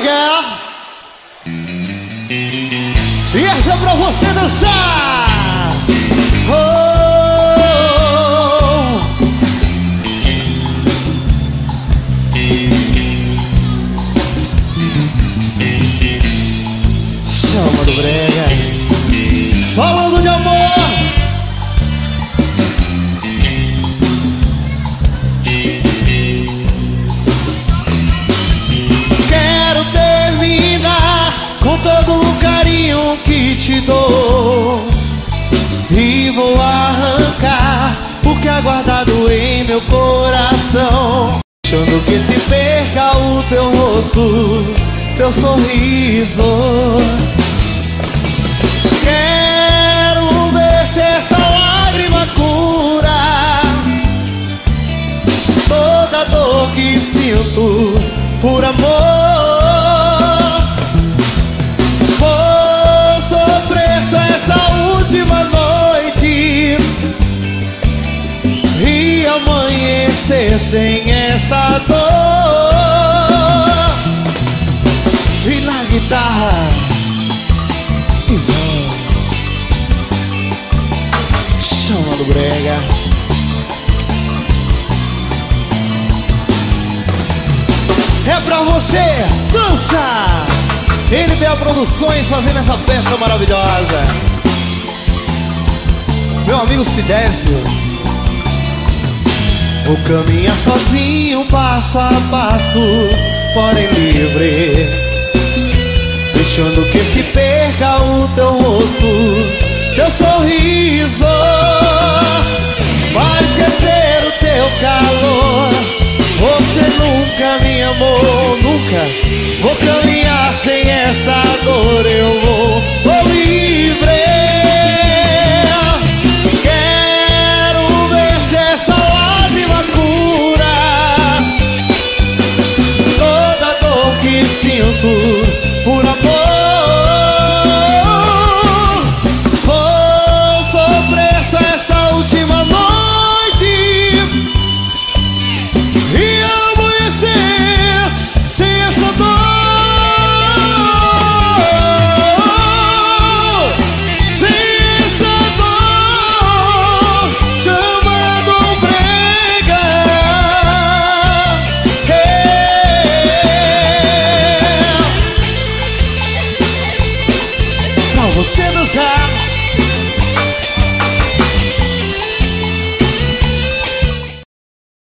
brega. E essa é pra você dançar. Com todo o carinho que te dou. E vou arrancar o que é guardado em meu coração. Deixando que se perca o teu rosto, teu sorriso. Quero ver se essa lágrima cura toda dor que sinto por amor. Sem essa dor. E na guitarra e vão chama do brega. É pra você dançar! NBA Produções fazendo essa festa maravilhosa. Meu amigo Sidésio. Vou caminhar sozinho, passo a passo, porém livre. Deixando que se perca o teu rosto, teu sorriso. Para esquecer o teu calor. Você nunca me amou, nunca. Vou caminhar